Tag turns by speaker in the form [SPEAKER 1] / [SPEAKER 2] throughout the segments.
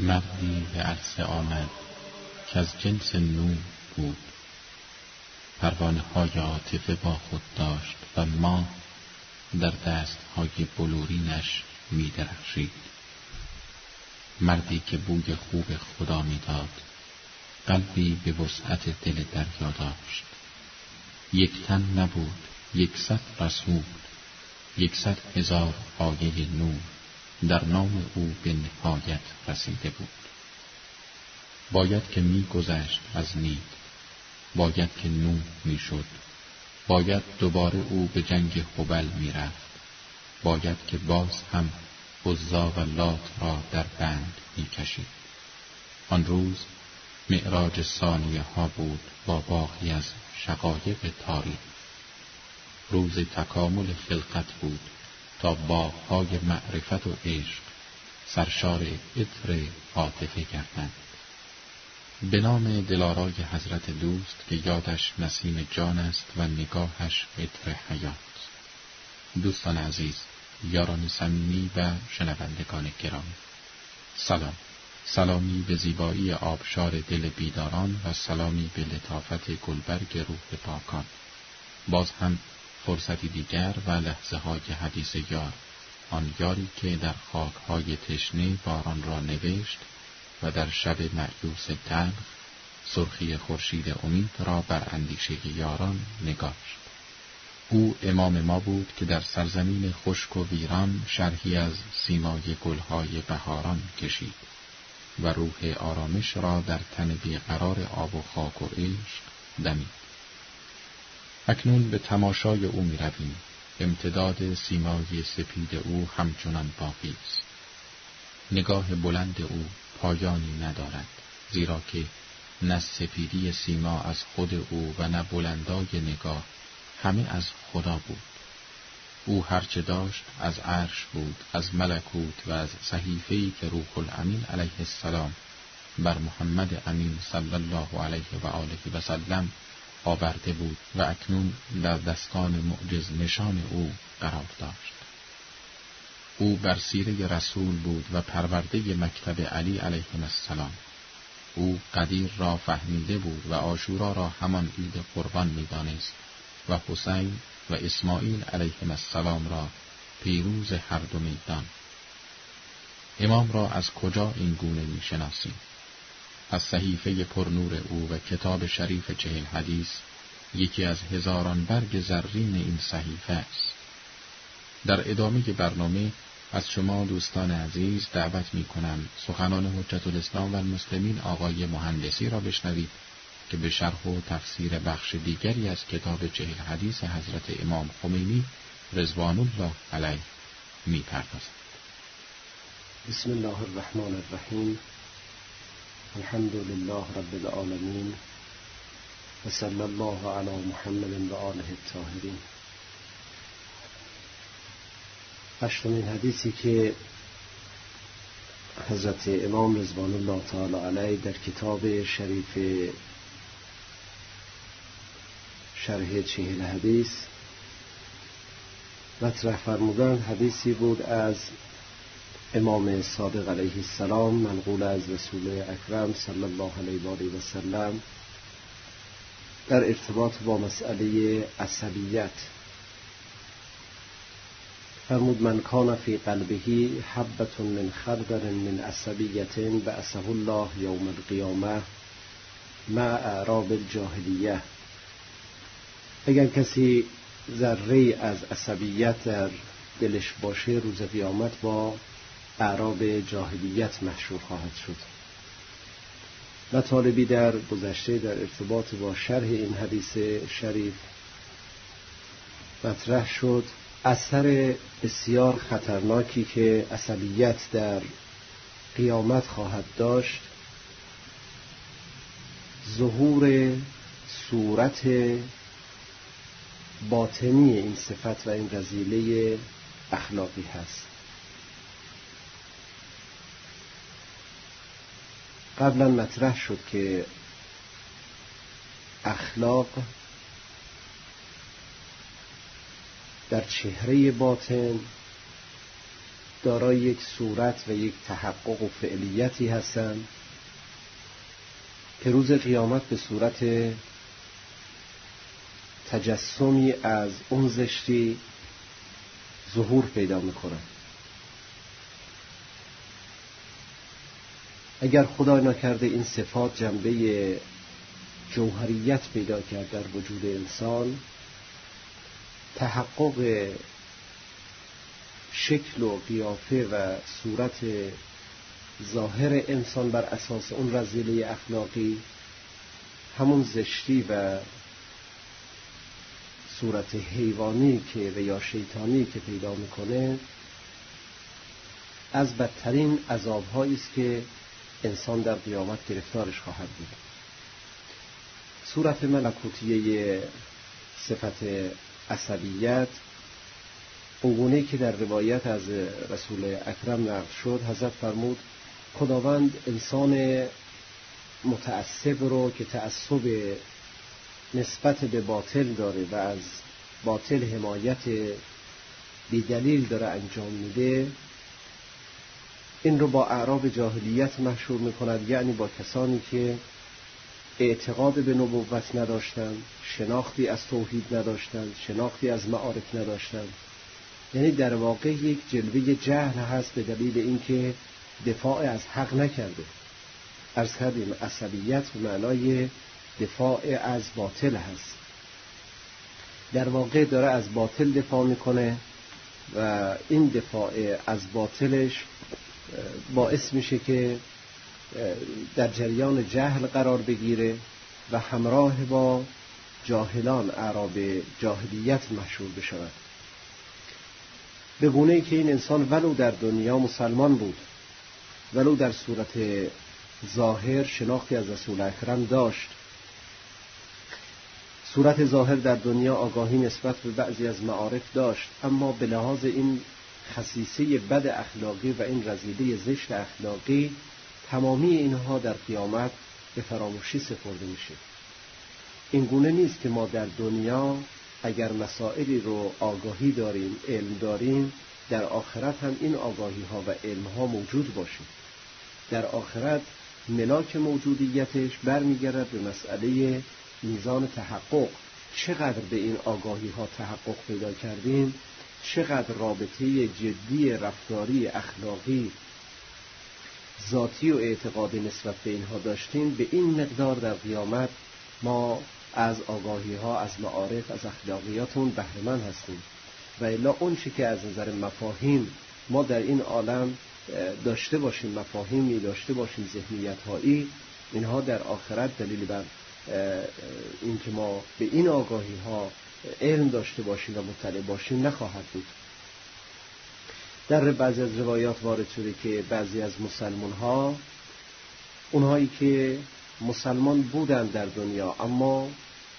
[SPEAKER 1] مردی به عرصه آمد که از جنس نور بود. پروانه های عاطفه با خود داشت و ما در دست های بلورینش می درخشید. مردی که بوی خوب خدا می‌داد قلبی به وسعت دل دریا داشت. یک تن نبود یکصد رسول یکصد هزار آیه نور در نام او به نهایت رسیده بود. باید که میگذشت از نید. باید که نوح می‌شد باید دوباره او به جنگ حبل می‌رفت باید که باز هم عزا و لات را در بند می‌کشید آن روز معراج ثانیه ها بود با باقی از شقایق تاریخ. روز تکامل خلقت بود. تا باغهای معرفت و عشق سرشار عطر عاطفه کردند به نام دلارای حضرت دوست که یادش نسیم جان است و نگاهش عطر حیات. دوستان عزیز یاران صمیمی و شنوندگان گرامی سلام. سلامی به زیبایی آبشار دل بیداران و سلامی به لطافت گلبرگ روح پاکان. باز هم فرصتی دیگر و لحظه های حدیث یار. آن یاری که در خاک های تشنه باران را نوشت و در شب معیوس تلخ سرخی خورشید امید را بر اندیشه یاران نگاشت او امام ما بود که در سرزمین خشک و ویران شرحی از سیمای گلهای بهاران کشید و روح آرامش را در تن بیقرار آب و خاک و عشق دمید. اکنون به تماشای او می رویم. امتداد سیمای سپید او همچنان باقی است نگاه بلند او پایانی ندارد زیرا که نه سپیدی سیما از خود او و نه بلندای نگاه همه از خدا بود او هرچه داشت از عرش بود از ملکوت و از صحیفه‌ای که روح الامین علیه السلام بر محمد امین صلی الله علیه و آله و سلم آورده بود و اکنون در دستان معجز نشان او قرار داشت. او بر سیره رسول بود و پرورده مکتب علی علیه السلام. او قدیر را فهمیده بود و آشورا را همان عید قربان می‌دانست و حسین و اسماعیل علیهم السلام را پیروز هر دو میدان. امام را از کجا این گونه می‌شناسیم؟ از صحیفه پرنور او و کتاب شریف چهل حدیث یکی از هزاران برگ زرین این صحیفه است در ادامه برنامه از شما دوستان عزیز دعوت می کنم سخنان حجت الاسلام و المسلمین آقای مهندسی را بشنوید که به شرح و تفسیر بخش دیگری از کتاب چهل حدیث حضرت امام خمینی رضوان الله علیه می پردازد.
[SPEAKER 2] بسم الله الرحمن الرحیم الحمد لله رب العالمین و صلی الله علی محمد و آله الطاهرین. هشتمین حدیثی که حضرت امام رضوان الله تعالی علیه در کتاب شریف شرح چهل حدیث مطرح فرمودن حدیثی بود از امام صادق علیه السلام منقول از رسول اکرم صلی الله علیه و سلم در ارتباط با مسئله عصبیت. فرمود من کان فی قلبه حبت من خردر من عصبیت بعثه الله یوم القیامه مع اعراب الجاهلیه. اگر کسی ذره از عصبیت در دلش باشه روز قیامت با اعراب جاهلیت محشور خواهد شد. و طالبی در گذشته در ارتباط با شرح این حدیث شریف مطرح شد. اثر بسیار خطرناکی که عصبیت در قیامت خواهد داشت. ظهور صورت باطنی این صفت و این رزیله اخلاقی هست. قبلا مطرح شد که اخلاق در چهره باطن دارای یک صورت و یک تحقق و فعلیتی هستند که روز قیامت به صورت تجسمی از اون زشتی ظهور پیدا می‌کنن اگر خدا نکرده این صفات جنبه جوهریت پیدا کرد در وجود انسان تحقق شکل و قیافه و صورت ظاهر انسان بر اساس اون رزیله اخلاقی همون زشتی و صورت حیوانی که و یا شیطانی که پیدا می‌کنه از بدترین عذابهایی است که انسان در قیامت گرفتارش خواهد بود. صورت ملکوتیه صفت عصبیت اونگونه که در روایت از رسول اکرم نقل شد حضرت فرمود خداوند انسان متعصب رو که تعصب نسبت به باطل داره و از باطل حمایت بیدلیل داره انجام میده این رو با اعراب جاهلیت محشور می‌کند یعنی با کسانی که اعتقاد به نبوت نداشتند شناختی از توحید نداشتند شناختی از معارف نداشتند. یعنی در واقع یک جلوه جهل هست به دلیل اینکه دفاع از حق نکرده. ارز کردیم عصبیت به معنای دفاع از باطل هست. در واقع داره از باطل دفاع می‌کنه و این دفاع از باطلش باعث میشه که در جریان جهل قرار بگیره و همراه با جاهلان اعراب جاهلیت مشهور بشود. به گونه که این انسان ولو در دنیا مسلمان بود ولو در صورت ظاهر شناختی از رسول اکرم داشت. صورت ظاهر در دنیا آگاهی نسبت به بعضی از معارف داشت اما به لحاظ این خصیصه بد اخلاقی و این رزیده زشت اخلاقی تمامی اینها در قیامت به فراموشی سپرده میشه. این گونه نیست که ما در دنیا اگر مسائلی رو آگاهی داریم علم داریم در آخرت هم این آگاهی ها و علم ها موجود باشه در آخرت ملاک موجودیتش برمیگرد به مسئله میزان تحقق. چقدر به این آگاهی ها تحقق پیدا کردیم؟ چقدر رابطه جدی رفتاری اخلاقی ذاتی و اعتقادی نسبت به اینها داشتیم به این مقدار در قیامت ما از آگاهی ها از معارف از اخلاقیاتون بهرمند هستیم. و الا اون که از نظر مفاهیم ما در این عالم داشته باشیم مفاهیمی داشته باشیم ذهنیت هایی اینها در آخرت دلیل بر اینکه ما به این آگاهی ها علم داشته باشیم و مطلع باشیم نخواهد بود. در بعضی از روایات وارد شده که بعضی از مسلمان ها اونهایی که مسلمان بودن در دنیا اما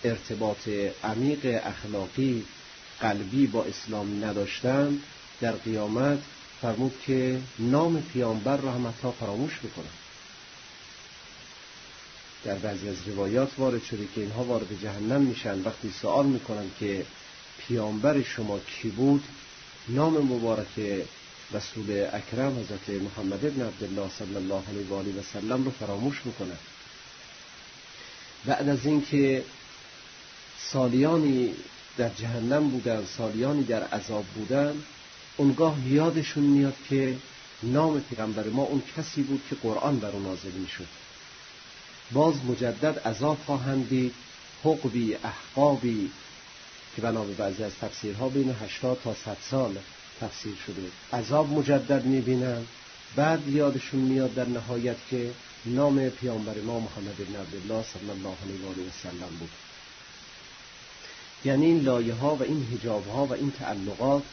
[SPEAKER 2] ارتباط عمیق اخلاقی قلبی با اسلام نداشتند در قیامت فرمود که نام پیامبر را هم فراموش می‌کنن. در بعضی از روایات وارد شده که اینها وارد جهنم میشن. وقتی سوال می‌کنن که پیامبر شما کی بود؟ نام مبارک رسول اکرم حضرت محمد ابن عبدالله صلی الله علیه و آله و سلم رو فراموش می‌کنن بعد از اینکه سالیانی در جهنم بودن سالیانی در عذاب بودن اونگاه یادشون میاد که نام پیغمبر ما اون کسی بود که قرآن بر اون نازل می‌شد. باز مجدد عذاب خواهند دید حقبی احقابی که بنا به بعضی از تفسیرها بین 80 تا 100 سال تفسیر شده. عذاب مجدد می‌بینن بعد یادشون میاد در نهایت که نام پیامبر ما محمد بن عبدالله صلی الله علیه و سلم بود. یعنی این لایه ها و این هجاب ها و این تعلقات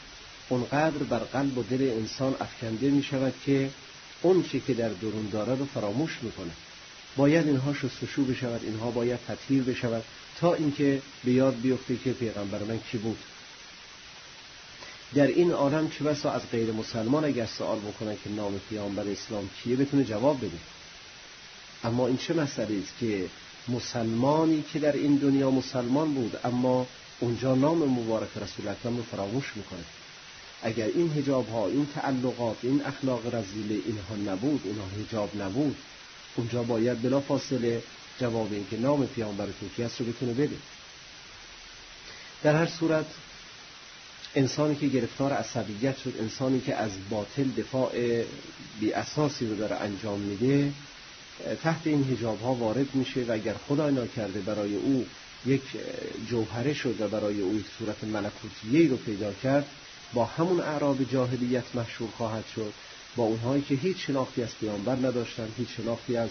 [SPEAKER 2] اونقدر بر قلب و دل انسان افکنده می شود که اون چی که در درون داره رو فراموش می‌کنه باید اینها شستشو بشود اینها باید تطهیر بشود تا اینکه به یاد بیفته که پیغمبر من کی بود. در این عالم چه بسا از غیر مسلمان اگر سوال بکنن که نام پیامبر اسلام کیه بتونه جواب بده. اما این چه مسئله است که مسلمانی که در این دنیا مسلمان بود اما اونجا نام مبارک رسول اکرم رو فراموش می‌کنه. اگر این هجاب ها این تعلقات این اخلاق رزیله اینها نبود اونها هجاب نبود. اونجا باید بلا فاصله جواب این که نام پیامبر توکی است رو بتونه بده. در هر صورت انسانی که گرفتار عصبیت شد انسانی که از باطل دفاع بی اساسی رو داره انجام میده تحت این هجاب ها وارد میشه و اگر خدا ناکرده برای او یک جوهره شد و برای او یک صورت ملکوتیه رو پیدا کرد با همون اعراب جاهلیت مشهور خواهد شد. با اونهایی که هیچ شناختی از پیامبر نداشتن هیچ شناختی از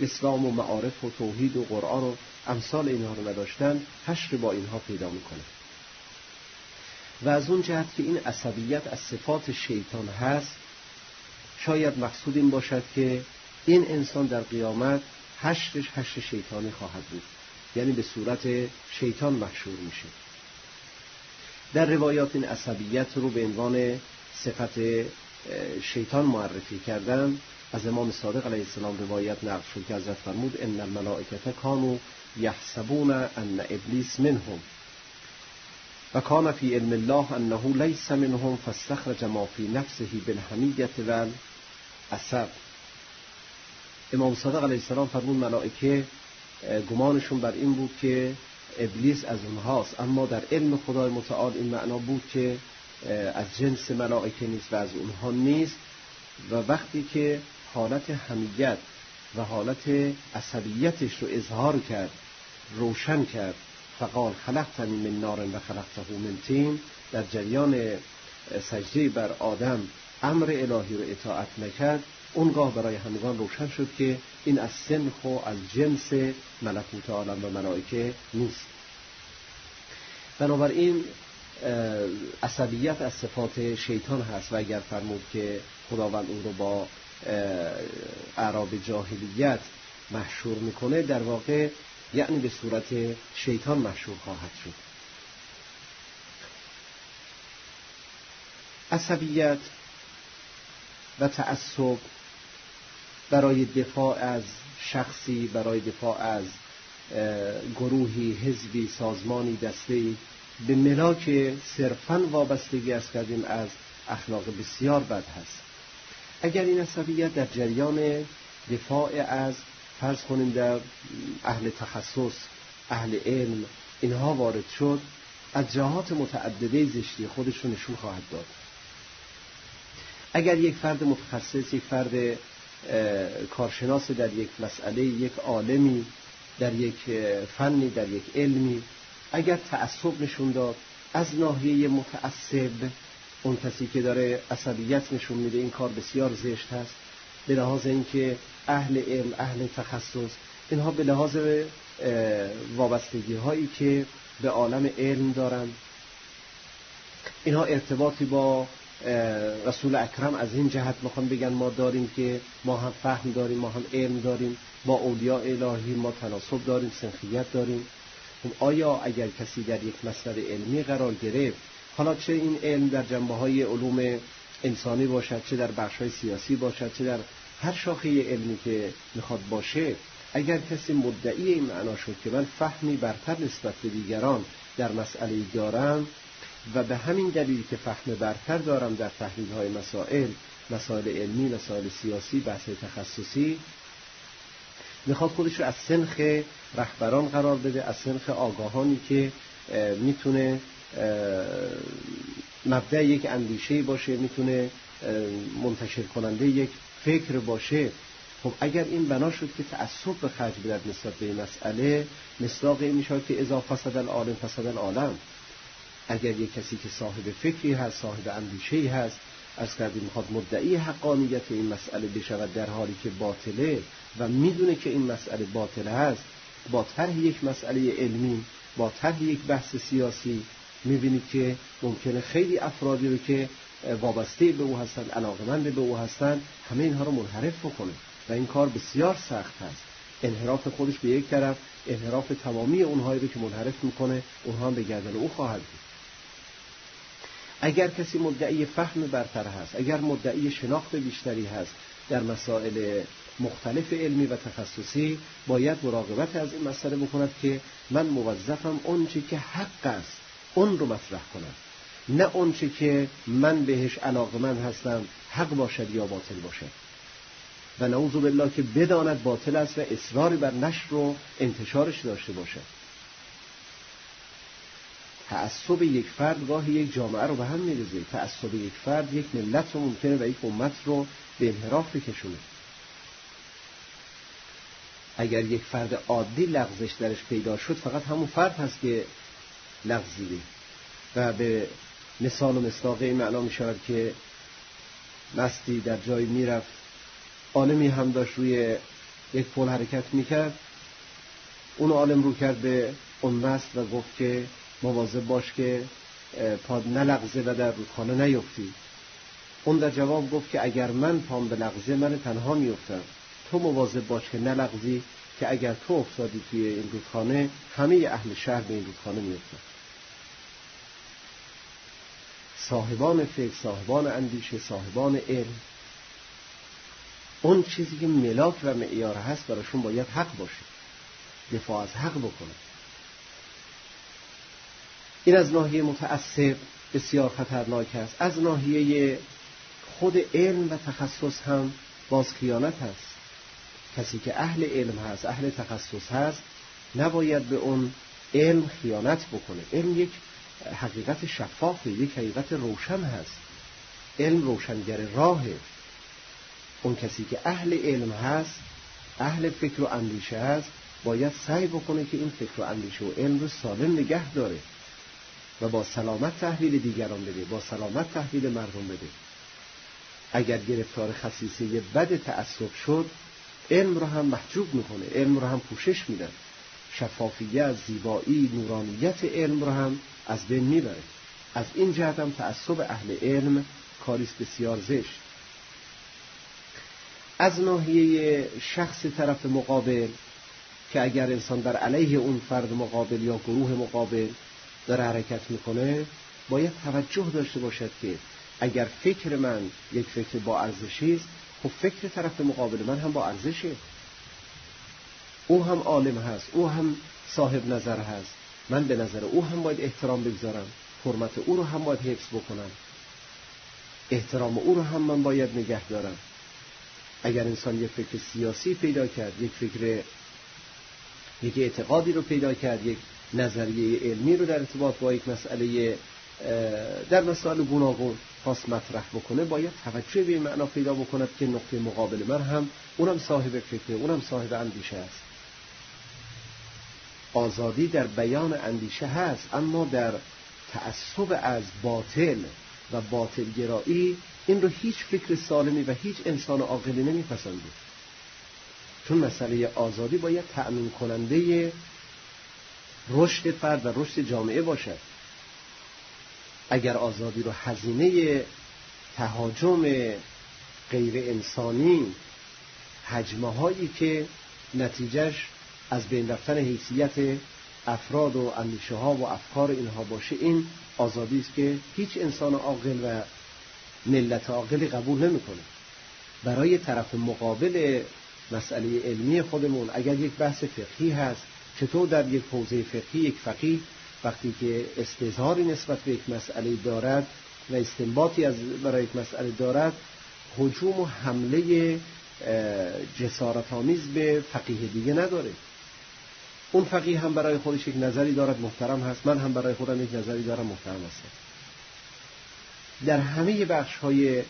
[SPEAKER 2] اسلام و معارف و توحید و قرآن و امثال اینها رو نداشتن حشر با اینها پیدا می‌کنه. و از اون جهت که این عصبیت از صفات شیطان هست شاید مقصود این باشد که این انسان در قیامت حشرش حشر شیطانی خواهد بود. یعنی به صورت شیطان محشور میشه. در روایات این عصبیت رو به عنوان صفت شیطان معرفی کردن از امام صادق علیه السلام روایت نقل شد که حضرت فرمود ان الملائکه کانوا یحسبون ان ابلیس منهم. و کان فی علم الله انه لیس منهم فاستخرج ما فی نفسه بالحمیدت و عصب امام صادق علیه السلام فرمود ملائکه گمانشون بر این بود که ابلیس از اونهاست اما در علم خدای متعال این معنا بود که از جنس ملائکه نیست و از اونها نیست. و وقتی که حالت حمیت و حالت عصبیتش رو اظهار کرد روشن کرد فقال خلقتنی من نار و خلقته من تین در جریان سجده بر آدم امر الهی رو اطاعت نکرد اونگاه برای همگان روشن شد که این از سنخ و از جنس ملکوت عالم و ملائکه نیست. بنابراین عصبیت از صفات شیطان هست و اگر فرمود که خداوند اون رو با اعراب جاهلیت محشور می‌کنه در واقع یعنی به صورت شیطان مشهور خواهد شد. عصبیت و تعصب برای دفاع از شخصی برای دفاع از گروهی حزبی سازمانی دسته به ملاک صرفا وابستگی از کردیم از اخلاق بسیار بد هست. اگر این عصبیت در جریان دفاع از فرض کنیم در اهل تخصص اهل علم اینها وارد شد از جهات متعدده زشتی خودشون نشون خواهد داد. اگر یک فرد متخصص یک فرد کارشناس در یک مسئله یک عالمی در یک فنی در یک علمی اگر تعصب نشون داد از ناحیه متعصب اون کسی که داره عصبیت نشون میده این کار بسیار زشت هست. به لحاظ اینکه اهل علم اهل تخصص اینها به لحاظ وابستگی هایی که به عالم علم دارن. اینها ارتباطی با رسول اکرم از این جهت می‌خوان بگن ما داریم که ما هم فهم داریم ما هم علم داریم با اولیاء الهی ما تناسب داریم سنخیت داریم. خب آیا اگر کسی در یک مسئله علمی قرار گرفت حالا چه این علم در جنبه های علوم انسانی باشد چه در بخش های سیاسی باشد چه در هر شاخه علمی که می‌خواد باشه اگر کسی مدعی این معنا شد که من فهمی برتر نسبت به دیگران در مسئله دارم و به همین دلیل که فهم برتر دارم در تحلیل های مسائل مسائل علمی مسائل سیاسی بحث تخصصی می‌خواد خودش رو از سنخ رهبران قرار بده از سنخ آگاهانی که می‌تونه مبدع یک اندیشه باشه می‌تونه منتشر کننده یک فکر باشه. خب اگر این بنا شد که تعصب به خرج بدهد نسبت به این مسئله مصداق این میشه که اذا فسد العالم فسد العالم. اگر یک کسی که صاحب فکری هست صاحب اندیشه هست از کردیم می‌خواد مدعی حقانیت این مسئله بشود در حالی که باطله و می‌دونه که این مسئله باطله هست با طرح یک مسئله علمی با طرح یک بحث سیاسی می‌بینید که ممکنه خیلی افرادی رو که وابسته به او هستند علاقمند به او هستند همه اینها رو منحرف بکنه و این کار بسیار سخت هست انحراف خودش به یک طرف انحراف تمامی اونهایی رو که منحرف می‌کنه اونها هم به گردن او خواهد بود. اگر کسی مدعی فهم برتر هست اگر مدعی شناخت بیشتری هست در مسائل مختلف علمی و تخصصی باید مراقبت از این مسئله بکند که من موظفم اونچه که حق است اون رو مطرح کنم. نه اونچه که من بهش من هستم حق باشد یا باطل باشد. و نعوذ بالله که بداند باطل است و اصراری بر نشر و انتشارش داشته باشد. تعصب یک فرد گاهی یک جامعه رو به هم میرزه تعصب یک فرد یک ملت رو ممکنه و یک امت رو به انحراف بکشونه. اگر یک فرد عادی لغزش درش پیدا شد فقط همون فرد هست که لغزیده. و به مثال و مصداق این معنا می که مستی در جایی می‌رفت عالمی هم داشت روی یک پل حرکت می‌کرد اون عالم رو کرد به اون مست و گفت که مواظب باش که پاد نلغزه و در رودخانه نیفتی. اون در جواب گفت که اگر من پام به لغزه من تنها میفتم تو مواظب باش که نلغزی که اگر تو افتادی توی این رودخانه همه اهل شهر به این رودخانه میفتن صاحبان فکر صاحبان اندیشه صاحبان علم. اون چیزی که ملاک و معیار هست براشون باید حق باشه. دفاع از حق بکنه. این از ناحیه متعصب بسیار خطرناک است. از ناحیه خود علم و تخصص هم باز خیانت هست کسی که اهل علم هست اهل تخصص هست نباید به اون علم خیانت بکنه. علم یک حقیقت شفافه یک حقیقت روشن هست. علم روشنگر راهه. اون کسی که اهل علم هست اهل فکر و اندیشه هست باید سعی بکنه که این فکر و اندیشه و علم رو سالم نگه داره. و با سلامت تحویل دیگران بده با سلامت تحویل مردم بده. اگر گرفتار خصیصه بد تعصب شد علم رو هم محجوب می‌کنه علم رو هم پوشش میدن شفافیت زیبایی نورانیت علم رو هم از بین می‌بره. از این جهت هم تعصب اهل علم کاریست بسیار زشت. از ناحیه شخص طرف مقابل که اگر انسان بر علیه اون فرد مقابل یا گروه مقابل داره حرکت می‌کنه باید توجه داشته باشد که اگر فکر من یک فکر با ارزشی است خب فکر طرف مقابل من هم با ارزشه. او هم عالم هست او هم صاحب نظر هست. من به نظر او هم باید احترام بگذارم. حرمت او رو هم باید حفظ بکنم. احترام او رو هم من باید نگه دارم. اگر انسان یک فکر سیاسی پیدا کرد یک فکر یک اعتقادی رو پیدا کرد یک نظریه علمی رو در ارتباط با یک مسئله در مسائل گوناگون خاص مطرح بکنه باید توجه به این معنا پیدا بکند که نقطه مقابل من هم اونم صاحب فکره اونم صاحب اندیشه است. آزادی در بیان اندیشه هست اما در تعصب از باطل و باطل گرایی این رو هیچ فکر سالمی و هیچ انسان عاقلی نمیپسنده چون مسئله آزادی باید تأمین کننده رشد فرد و رشد جامعه باشد. اگر آزادی رو هزینه تهاجم غیر انسانی حجمه هایی که نتیجهش از بین رفتن حیثیت افراد و اندیشه ها و افکار اینها باشه این آزادی است که هیچ انسان عاقل و ملت عاقلی قبول نمی‌کنه. برای طرف مقابل مسئله علمی خودمون اگر یک بحث فقهی هست چطور در یک حوزه فقهی یک فقیه وقتی که استظهاری نسبت به یک مسئله دارد و استنباطی از برای یک مسئله دارد حجوم و حمله جسارت آمیز به فقیه دیگه نداره. اون فقیه هم برای خودش یک نظری دارد محترم هست. من هم برای خودم یک نظری دارم محترم هستم. در همه بخش های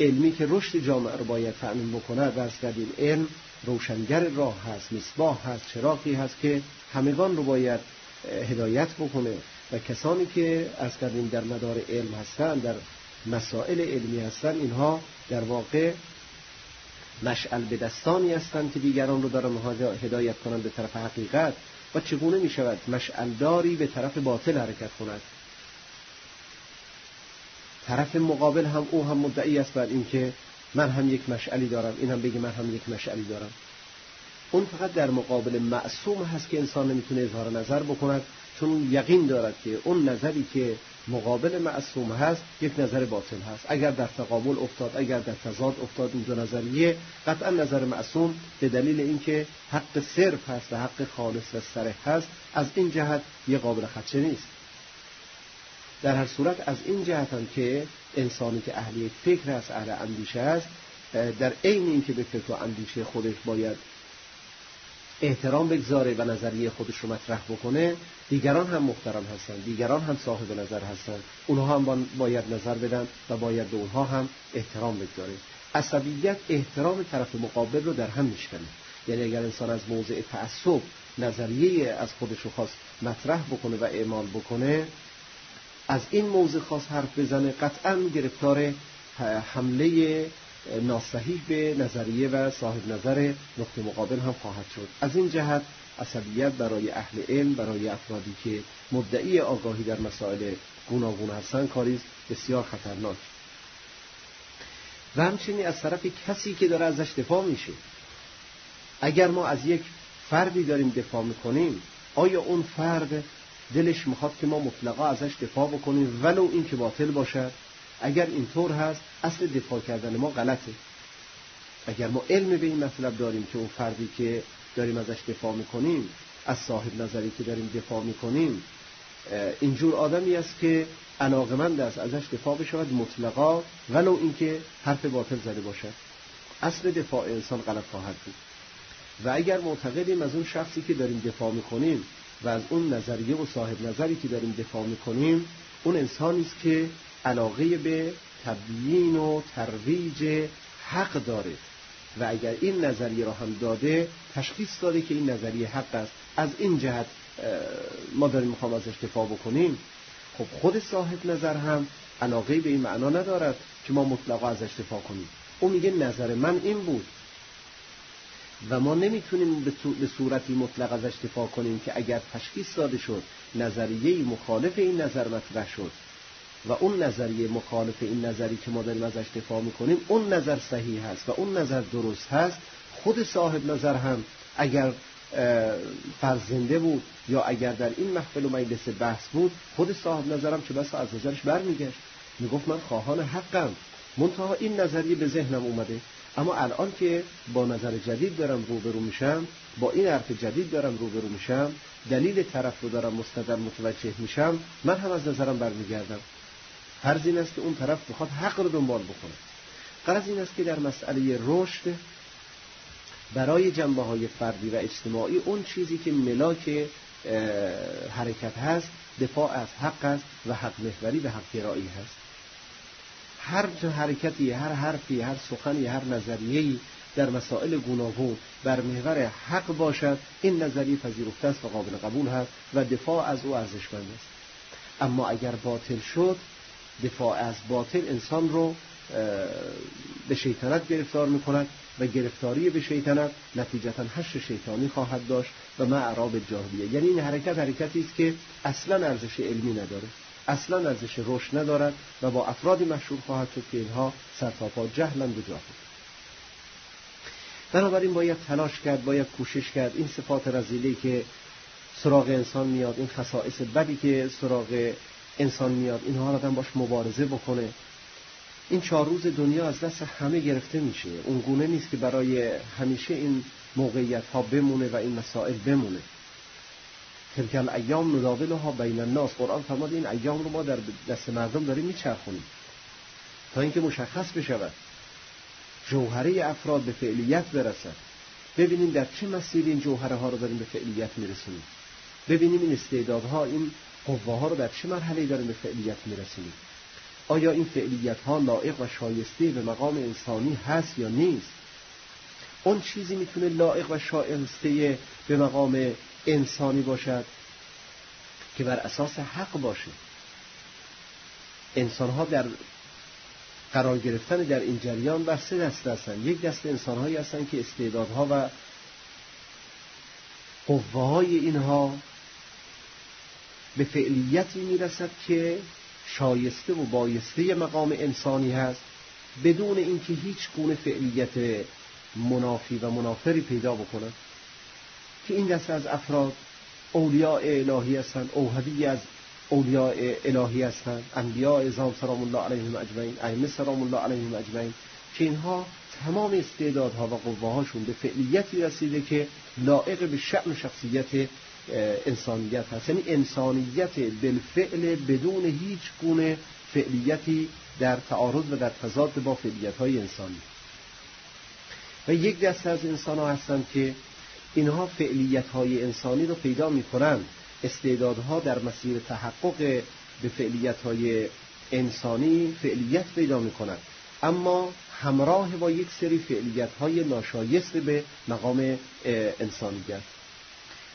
[SPEAKER 2] علمی که رشد جامعه رو باید تأمین بکنه درس کردیم علم روشنگر راه هست مصباح هست چراغی هست که همگان رو باید هدایت بکنه و کسانی که از کردیم در مدار علم هستند در مسائل علمی هستند اینها در واقع مشعل به دستانی هستند که دیگران رو دارن هدایت کنند به طرف حقیقت. و چگونه می شود مشعلداری به طرف باطل حرکت کند؟ طرف مقابل هم او هم مدعی است بر اینکه من هم یک مشعلی دارم این هم بگه من هم یک مشعلی دارم. اون فقط در مقابل معصوم هست که انسان نمی‌تونه اظهار نظر بکند چون یقین دارد که اون نظری که مقابل معصوم هست یک نظر باطل هست. اگر در تقابل افتاد اگر در تضاد افتاد این دو نظریه قطعا نظر معصوم به دلیل اینکه حق صرف هست و حق خالص و سره هست از این جهت یه قابل خدشه نیست. در هر صورت از این جهت هم که انسانی که اهلی فکر است اهل اندیشه است در عین اینکه به فکر و اندیشه خودش باید احترام بگذاره و نظریه خودش رو مطرح بکنه دیگران هم محترم هستن دیگران هم صاحب نظر هستن. اونها هم باید نظر بدن و باید به اونها هم احترام بگذاره. عصبیت احترام طرف مقابل رو در هم میشکنه. یعنی اگر انسان از موضع تعصب نظریه از خودش رو خواست مطرح بکنه و اعمال بکنه از این موضع خاص حرف بزنه. قطعا گرفتار حمله ناصحیح به نظریه و صاحب نظر نقطه مقابل هم خواهد شد. از این جهت عصبیت برای اهل علم برای افرادی که مدعی آگاهی در مسائل گوناگون هستند کاری بسیار خطرناک. و همچنین از طرف کسی که داره ازش دفاع میشه. اگر ما از یک فردی داریم دفاع می‌کنیم آیا اون فرد دلش می‌خواد که ما مطلقا ازش دفاع بکنیم ولو این که باطل باشد. اگر اینطور هست اصل دفاع کردن ما غلطه. اگر ما علم به این مطلب داریم که اون فردی که داریم ازش دفاع می‌کنیم از صاحب نظری که داریم دفاع می‌کنیم اینجور آدمی است که علاقمند است ازش دفاع بشود مطلقا ولو اینکه حرف باطل زده باشد. اصل دفاع انسان غلط خواهد بود. و اگر معتقدیم از اون شخصی که داریم دفاع می‌کنیم و از اون نظریه و صاحب نظری که داریم دفاع می‌کنیم اون انسانی است که علاقه به تبیین و ترویج حق داره. و اگر این نظریه را هم داده تشخیص داده که این نظریه حق است. از این جهت ما داریم می‌خوام ازش دفاع بکنیم. خب خود صاحب نظر هم علاقه به این معنا ندارد که ما مطلقا ازش دفاع کنیم. او میگه نظر من این بود و ما نمی‌تونیم به صورتی مطلق ازش دفاع کنیم که اگر تشخیص داده شد نظریه مخالف این نظر مطرح شد و اون نظریه مخالف این نظری که ما داریم ازش دفاع می‌کنیم اون نظر صحیح هست و اون نظر درست هست خود صاحب نظر هم اگر فرزنده بود یا اگر در این محفل و مجلس بحث بود خود صاحب نظرم چه بسا از نظرش برمیگشت. می‌گفت من خواهان حقم. منتها این نظریه به ذهنم اومده. اما الان که با نظر جدید دارم روبرو میشم با این حرف جدید دارم روبرو میشم دلیل طرف رو دارم مستدل متوجه میشم من هم از نظرم برمیگردم. فرض این است که اون طرف بخواد حق رو دنبال بکنه. قرض این است که در مسئله رشد برای جنبه های فردی و اجتماعی اون چیزی که ملاک حرکت هست دفاع از حق است و حق محوری و حق گرایی هست. هر حرکتی هر حرفی هر سخنی هر نظریه‌ای در مسائل گوناگون بر محور حق باشد این نظریه پذیرفته است و قابل قبول هست و دفاع از او ارزشمند است. اما اگر باطل شد دفاع از باطل انسان رو به شیطنت گرفتار می‌کند و گرفتاری به شیطنت نتیجتا هش شیطانی خواهد داشت و ما اعراب جاهلیه. یعنی این حرکت حرکتی است که اصلا ارزش علمی نداره. اصلا ارزش رشد ندارد و با افرادی مشهور خواهد شد که اینها سرتاپا جهلند و جاهل بنابراین باید تلاش کرد باید کوشش کرد. این صفات رزیلی که سراغ انسان میاد این خصائص بدی که سراغ انسان میاد اینها را آدم باش مبارزه بکنه. این چهار روز دنیا از دست همه گرفته میشه. اون گونه نیست که برای همیشه این موقعیت ها بمونه و این مسائل بمونه. تلک ایام نداوله ها بین الناس قرآن فرماد این ایام رو ما در دست مردم داریم میچرخونیم. تا اینکه مشخص بشود جوهره افراد به فعلیت برسد. ببینیم در چه مسیری این جوهره ها رو داریم به فعلیت میرسونیم. ببینیم این استعدادها این قوه ها رو در چه مرحله داریم به فعلیت میرسونیم. آیا این فعلیت ها لائق و شایسته به مقام انسانی هست یا نیست؟ اون چیزی می‌تونه لائق و شایسته به مقام انسانی باشد که بر اساس حق باشه. انسان ها در قرار گرفتن در این جریان بر سه دست هستند. یک دست انسان هایی هستند که استعدادها و قوه های اینها به فعلیتی می‌رسد که شایسته و بایسته مقام انسانی هست بدون اینکه هیچ گونه فعلیت منافی و منافری پیدا بکنند که این دسته از افراد اولیاء الهی هستند اوهدی از اولیاء الهی هستند انبیاء ازام سلام الله علیهم اجمعین ائمه سلام الله علیهم اجمعین که اینها تمام استعدادها و قوه هاشون به فعلیتی رسیده که لائق به شأن و شخصیت انسانیت هست. یعنی انسانیت بالفعل بدون هیچ گونه فعلیتی در تعارض و در تضاد با فعلیت های انسانی. و یک دسته از انسان ها هستند که اینها فعلیت های انسانی رو پیدا می کنند استعدادها در مسیر تحقق به فعلیت های انسانی فعلیت پیدا می کنند اما همراه با یک سری فعلیت های ناشایست به مقام انسانیت.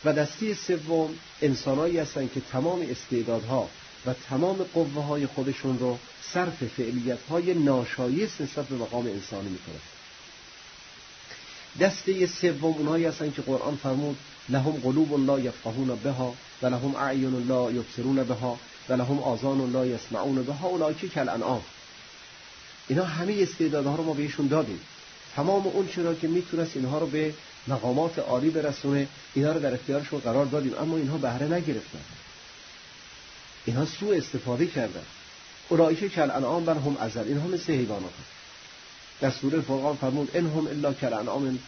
[SPEAKER 2] و دستی سوم انسانهایی هستند که تمام استعدادها و تمام قوه های خودشون رو صرف فعلیت های ناشایست نسبت به مقام انسانی می‌کنه دسته سوم اونهایی هستن که قرآن فرمود لهم قلوب لا یفقهون بها و لهم اعین لا یبصرون بها و لهم آذان لا یسمعون بها اولئک کالانعام اینا همه استعدادها رو ما بهشون دادیم. تمام اون چرا که می‌تونست اینها رو به مقامات عالی برسونه اینا رو در اختیارشون قرار دادیم اما اینها بهره نگرفتن. اینها سوء استفاده کردن. اولئک کل انعام بر هم ازل. اینها مثل حیوانات در سوره فرقان فرمود ان هم الا کل انعام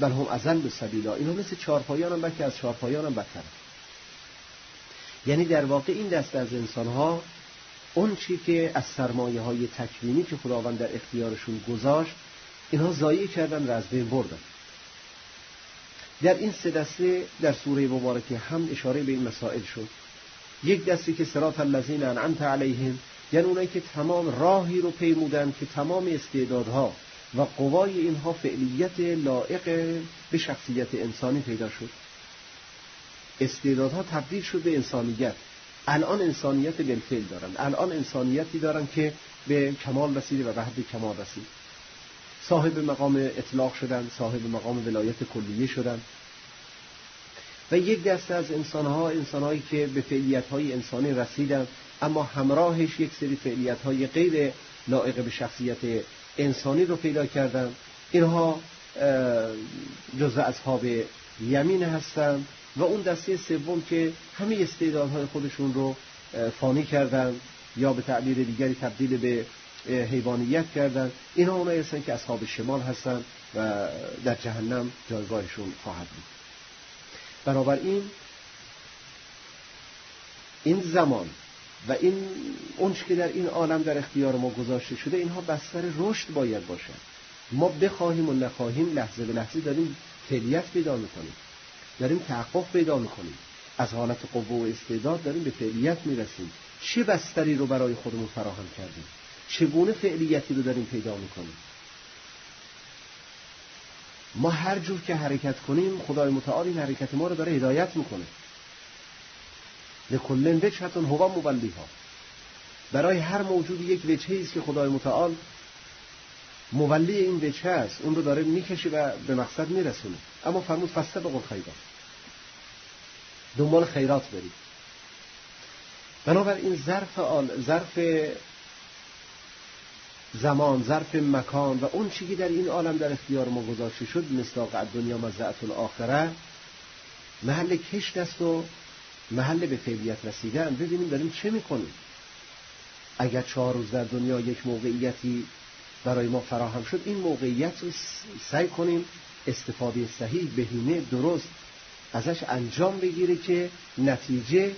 [SPEAKER 2] بر هم ازل به سبیلا. اینها مثل چارپایان هم بلکه از چارپایان هم بدتر. یعنی در واقع این دست از انسان ها اون چی که از سرمایه های تکوینی که خداوند در اختیارشون گذاشت اینها ضایع کردن و از بین بردن. در این سه دسته در سوره مبارکه هم اشاره به این مسائل شد. یک دستی که سرات الذین انعمت علیهم یعنی اونایی که تمام راهی رو پیمودن که تمام استعدادها و قوای اینها فعلیت لائق به شخصیت انسانی پیدا شد. استعدادها تبدیل شد به انسانیت. الان انسانیت بالفعل دارن. الان انسانیتی دارن که به کمال رسیده و به حد کمال رسید صاحب مقام اطلاق شدن صاحب مقام ولایت کلیه شدن. و یک دسته از انسانها انسانهایی که به فعلیت های انسانی رسیدن اما همراهش یک سری فعلیت های غیر لائق به شخصیت انسانی رو پیدا کردن. اینها جزء اصحاب یمین هستند و اون دسته سوم که همه استعدادهای خودشون رو فانی کردن یا به تعبیر دیگری تبدیل به حیوانیت کردن. اینا اونایی هستن که اصحاب شمال هستن و در جهنم جایگاهشون خواهد بود. بنابراین این زمان و این اونچه که در این عالم در اختیار ما گذاشته شده اینها بستر رشد باید باشد ما بخواهیم و نخواهیم لحظه به لحظه داریم فعلیت پیدا می‌کنیم داریم تحقق پیدا می‌کنیم. از حالت قوه و استعداد داریم به فعلیت می‌رسیم. چه بستری رو برای خودمون فراهم کردیم؟ چگونه فعلیتی رو داریم پیدا می‌کنیم؟ ما هر جور که حرکت کنیم خدای متعال این حرکت ما رو داره هدایت می‌کنه. لکلن وجهتون مبلی ها برای هر موجود یک وجهه است که خدای متعال مولی این وجهه است. اون رو داره می‌کشه و به مقصد میرسونه. اما فرمود فسته به قل خیرات دنبال خیرات برید. بنابراین ظرف آل ظرف زمان ظرف مکان و اون چیزی در این عالم در اختیار ما گذاشته شد مصداق دنیا مزعت الاخره محل کشت است و محل به فعلیت رسیدن. ببینیم داریم چه می‌کنیم. اگر چهار روز در دنیا یک موقعیتی برای ما فراهم شد این موقعیت رو سعی کنیم استفاده صحیح بهینه درست ازش انجام بگیره که نتیجه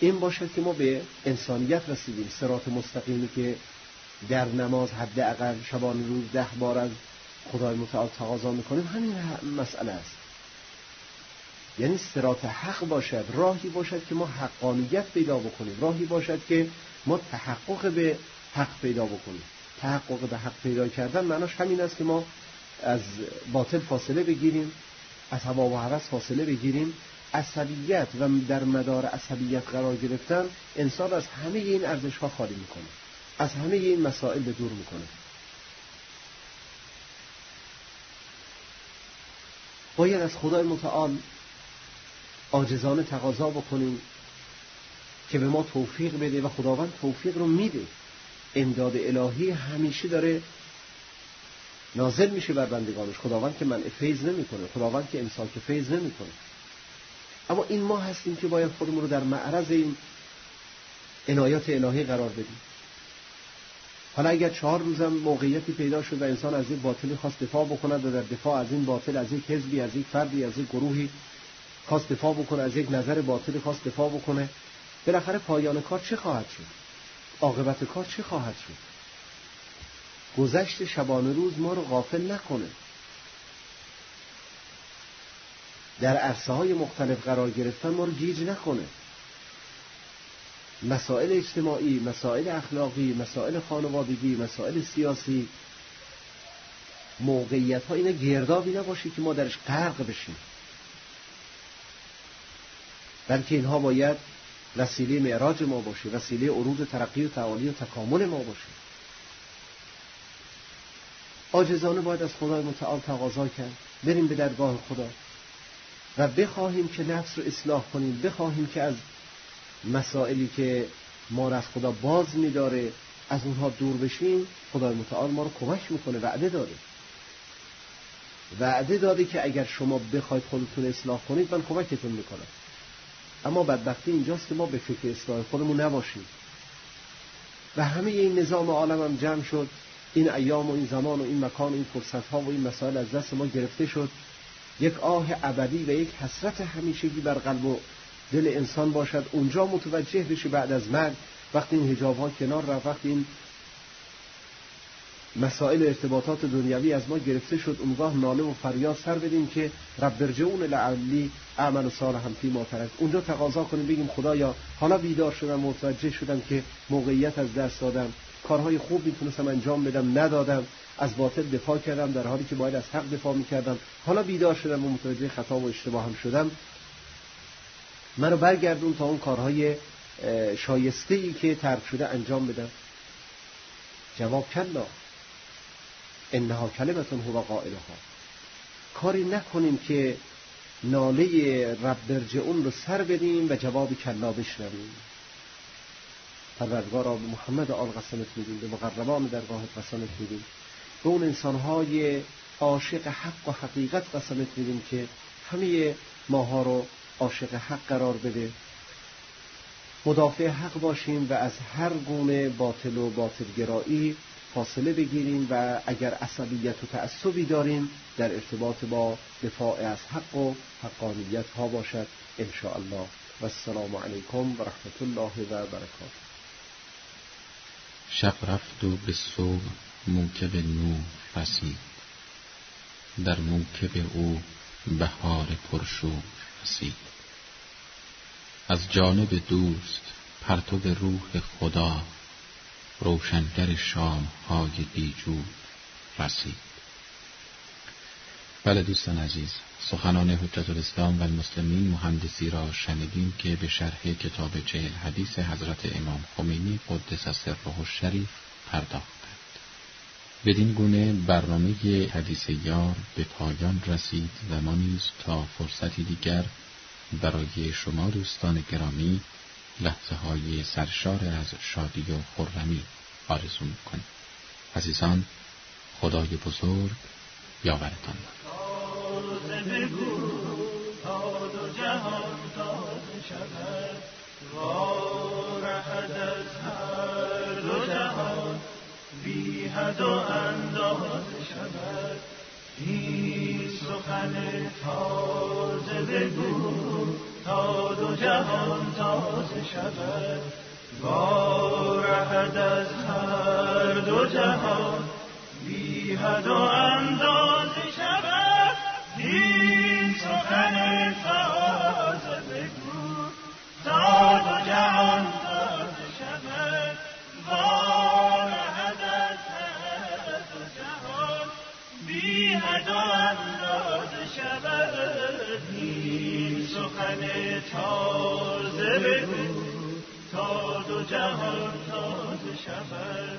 [SPEAKER 2] این باشد که ما به انسانیت رسیدیم. سرات مستقیمی که در نماز حداقل شبان روز ده بار از خدای متعال تقاضا می‌کنیم. همین مسئله است. یعنی سرات حق باشد راهی باشد که ما حقانیت پیدا بکنیم. راهی باشد که ما تحقق به حق پیدا بکنیم. تحقق به حق پیدا کردن معناش همین است که ما از باطل فاصله بگیریم از هوا و هوس فاصله بگیریم. عصبیت و در مدار عصبیت قرار گرفتن انسان از همه این ارزش ها خالی می‌کنه. از همه این مسائل به دور می‌کنه. باید از خدای متعال آجزانه تقاضا بکنیم که به ما توفیق بده و خداوند توفیق رو میده. امداد الهی همیشه داره نازل میشه بر بندگانش. خداوند که من فیض نمی‌کنه. خداوند که امساک فیض نمی‌کنه. اما این ما هستیم که باید خودمون رو در معرض این عنایات الهی قرار بدیم. حالا اگر چهار روزم موقعیتی پیدا شد و انسان از این باطلی خواست دفاع بکند و در دفاع از این باطل از یک حزبی از یک فردی از یک گروهی خواست دفاع بکنه از یک نظر باطلی خواست دفاع بکنه. بالاخره پایان کار چه خواهد شد؟ عاقبت کار چه خواهد شد؟ گذشت شبانه روز ما رو غافل نکنه. در عرصه های مختلف قرار گرفتن ما رو گیج نکنه. مسائل اجتماعی مسائل اخلاقی مسائل خانوادگی مسائل سیاسی موقعیت ها اینا گردابی نباشه که ما درش غرق بشیم. بلکه اینها باید وسیله معراج ما باشه وسیله عروض ترقی و تعالی و تکامل ما باشه. آجزانه باید از خدای متعال تقاضا کرد. بریم به درگاه خدا و بخواهیم که نفس رو اصلاح کنیم. بخواهیم که از مسائلی که ما را از خدا باز میداره از اونها دور بشیم. خدای متعال ما رو کمک می‌کنه وعده داره. وعده داده که اگر شما بخواید خودتون اصلاح کنید من کمکتون می‌کنم. اما بدبختی اینجاست که ما به فکر اصلاح خودمون نباشیم. و همه این نظام عالم هم جمع شد. این ایام و این زمان و این مکان و این فرصت ها و این مسائل از دست ما گرفته شد. یک آه ابدی و یک حسرت همیشگی بر قلب و دل انسان باشد. اونجا متوجه بشه بعد از مرگ وقتی این هجاب ها کنار رفت وقتی این مسائل ارتباطات دنیوی از ما گرفته شد. اونگاه ناله و فریاد سر بدیم که رب برجعون لعلی اعمل سال هم فی ما ترک. اونجا تقاضا کنیم بگیم خدایا حالا بیدار شدم متوجه شدم که موقعیت از دست دادم. کارهای خوب می‌تونستم انجام بدم ندادم. از باطل دفاع کردم در حالی که باید از حق دفاع می‌کردم. حالا بیدار شدم و متوجه خطا و اشتباه هم شدم. منو برگردون تا اون کارهای شایسته ای که ترک شده انجام بدم. جواب کلا انها کلمتون هو قائلها. کاری نکنیم که ناله رب برجعون رو سر بدیم و جواب کلا بشنویم. پروردگارا به محمد آل قسمت میدیم به مقربان درگاه قسمت میدیم. به اون انسانهای عاشق حق و حقیقت قسمت میدیم که همه ماها رو عاشق حق قرار بده. مدافع حق باشیم و از هر گونه باطل و باطلگرایی فاصله بگیریم و اگر عصبیت و تعصبی داریم در ارتباط با دفاع از حق و حقانیت ها باشد ان الله و السلام علیکم و رحمت الله و برکاته.
[SPEAKER 1] شب رفت و به صبح موکب نور رسید. در موکب او بهار پرشور رسید. از جانب دوست پرتو روح خدا روشنگر شام های بیجور رسید. بله دوستان عزیز سخنان حجت الاسلام و المسلمین مهندسی را شنیدیم که به شرح کتاب چهل حدیث حضرت امام خمینی قدس سره الشریف پرداختند. بدین گونه برنامه حدیث یار به پایان رسید و ما نیز تا فرصتی دیگر برای شما دوستان گرامی لحظه های سرشار از شادی و خرمی آرزو می‌کنیم. عزیزان خدای بزرگ یاورتان بی حد و انداز شود این سخن تازه بگو تا دو جهان تازه شود. وارهد از هر دو جهان بی حد و انداز شود. این سخن تازه بگو. تا دو جهان تازه شود. وارهد از هر دو جهان بی حد و انداز شود. سخن تازه بگو. تا دو جهان تازه شود